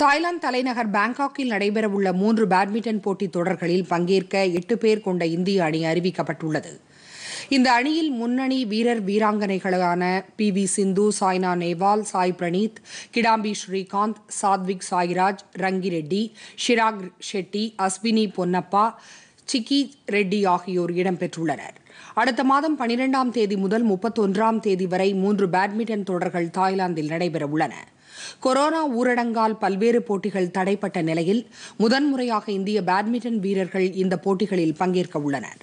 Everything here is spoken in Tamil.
தாய்லாந்து தலைநகர் பாங்காக்கில் நடைபெறவுள்ள மூன்று பேட்மிண்டன் போட்டித் தொடர்களில் பங்கேற்க எட்டு பேர் கொண்ட இந்திய அணி அறிவிக்கப்பட்டுள்ளது. இந்த அணியில் முன்னணி வீரர் வீராங்கனைகளான P V Sindhu Saina Nehwal Sai Praneeth Kidambi Srikanth Satwik Sairaj Rankireddy Chirag Shetty Ashwini Ponnappa Sikki Reddy ஆகியோர் இடம்பெற்றுள்ளனர் அடுத்த மாதம் பனிரெண்டாம் தேதி முதல் முப்பத்தொன்றாம் தேதி வரை மூன்று பேட்மிண்டன் தொடர்கள் தாய்லாந்தில் நடைபெறவுள்ளன. கொரோனா ஊரடங்கால் பல்வேறு போட்டிகள் தடைப்பட்ட நிலையில் முதன்முறையாக இந்திய பேட்மிண்டன் வீரர்கள் இந்த போட்டிகளில் பங்கேற்க உள்ளனர்